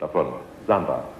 tá vorne. Samba.